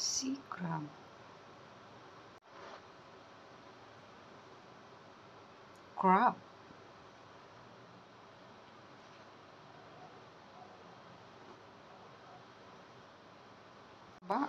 sea crab crab ba